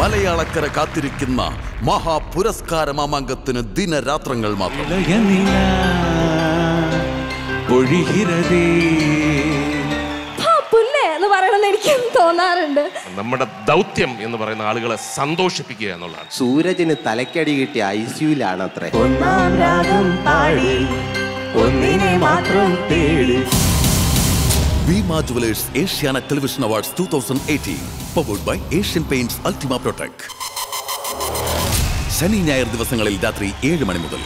മലയാളക്കര കാത്തിരിക്കുന്ന മഹാപുരസ്കാര മാമാങ്കത്തിന് ദിനരാത്രങ്ങൾ മാത്രം. എനിക്ക് തോന്നാറുണ്ട്. നമ്മുടെ ദൗത്യം എന്ന് പറയുന്ന ആളുകളെ സന്തോഷിപ്പിക്കുക എന്നുള്ളതാണ്. സൂരജിന് തലക്കടി കിട്ടിയ ഐ സിയുലാണ് അത്രേ ഒന്നാം രാഗം പാടി ഒന്നിനെ മാത്രം തേടി Bhima jewellers Asianet television awards two thousand eighteen powered by Asian Paints Ultima Protek ശനി ഞായർ ദിവസങ്ങളിൽ രാത്രി ഏഴ് മണി മുതൽ